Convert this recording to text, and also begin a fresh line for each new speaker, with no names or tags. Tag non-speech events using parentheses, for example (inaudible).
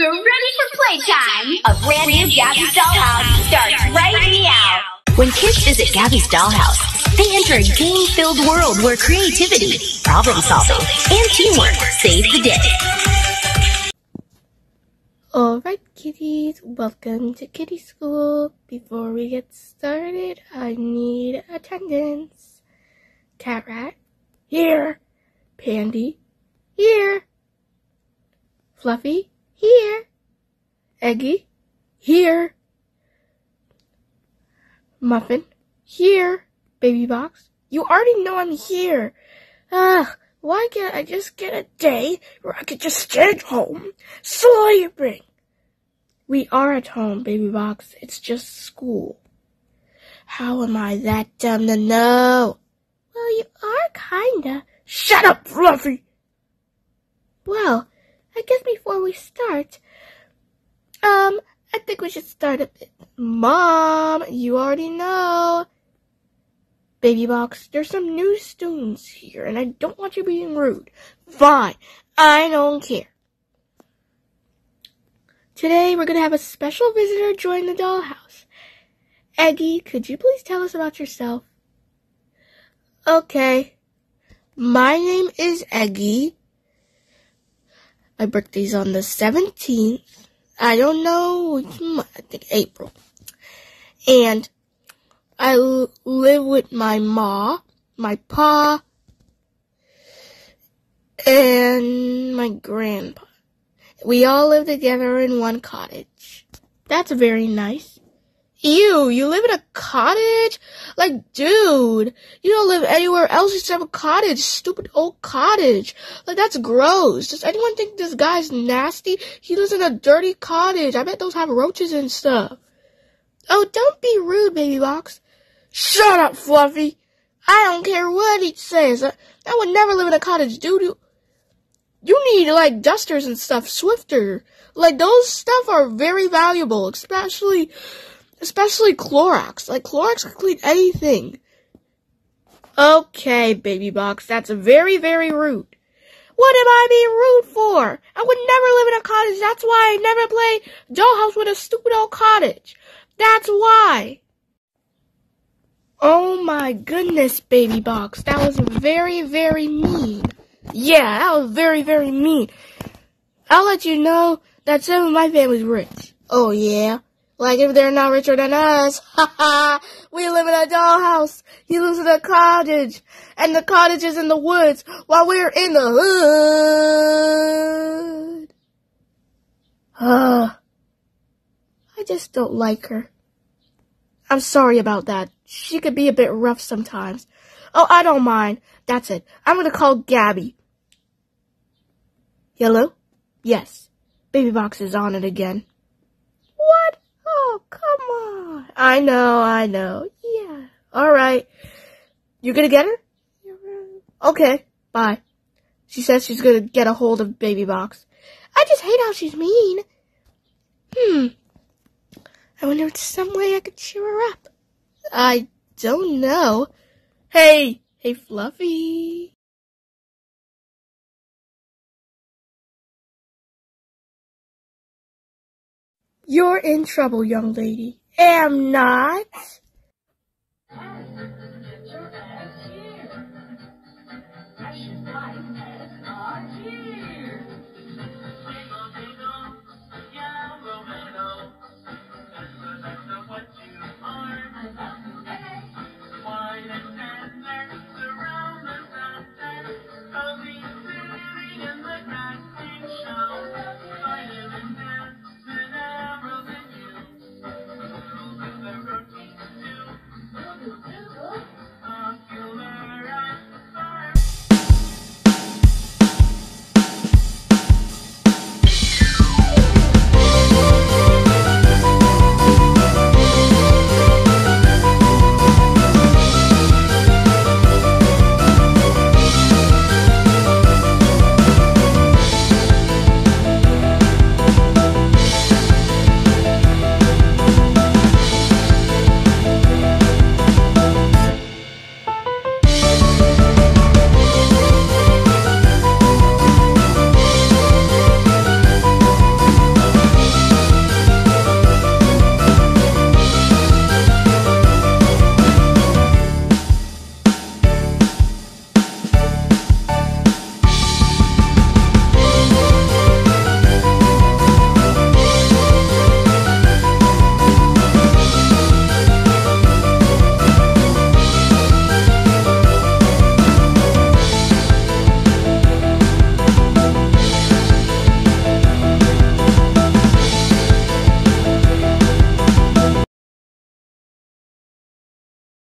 Get ready for playtime! A brand new Gabby's Dollhouse starts right now!
When kids visit Gabby's Dollhouse, they enter a game-filled world where creativity, problem solving, and teamwork save the day.
Alright, kitties, welcome to kitty school. Before we get started, I need attendance. Cat Rat, here. Pandy, here. Fluffy, here. Eggy, here. Muffin, here. Baby Box, you already know I'm here. Ugh, why can't I just get a day where I could just stay at home sleeping? We are at home, Baby Box. It's just school. How am I that dumb to know? Well, you are kinda. Shut up, Fluffy! Well, I guess before we start, um, I think we should start a bit. Mom, you already know. Baby Box, there's some new students here, and I don't want you being rude. Fine, I don't care. Today, we're gonna have a special visitor join the dollhouse. Eggy, could you please tell us about yourself? Okay. My name is Eggy. My birthday's on the 17th. I don't know which month. I think April. And I live with my ma, my pa, and my grandpa. We all live together in one cottage. That's very nice. Ew, you live in a cottage? Like, dude, you don't live anywhere else except a cottage. Stupid old cottage. Like, that's gross. Does anyone think this guy's nasty? He lives in a dirty cottage. I bet those have roaches and stuff. Oh, don't be rude, baby box. Shut up, Fluffy. I don't care what he says. I, would never live in a cottage, dude. You need, like, dusters and stuff Swiffer. Like, those stuff are very valuable, especially especially Clorox. Like Clorox can clean anything. Okay, baby box, that's very, very rude. What am I being rude for? I would never live in a cottage. That's why I never play dollhouse with a stupid old cottage. That's why. Oh my goodness, baby box. That was very, very mean. Yeah, that was very, very mean. I'll let you know that some of my family's rich. Oh yeah? Like if they're not richer than us. (laughs) Ha ha! We live in a dollhouse. He lives in a cottage. And the cottage is in the woods while we're in the hood. Uh, (sighs) I just don't like her. I'm sorry about that. She could be a bit rough sometimes. Oh, I don't mind. That's it. I'm gonna call Gabby. Hello? Yes. Baby Box is on it again. What? Oh, come on. I know, I know. Yeah. All right. You gonna get her? Okay. Bye. She says she's gonna get a hold of Baby Box. I just hate how she's mean. Hmm. I wonder if there's some way I could cheer her up. I don't know. Hey, hey, Fluffy. You're in trouble, young lady. Am not.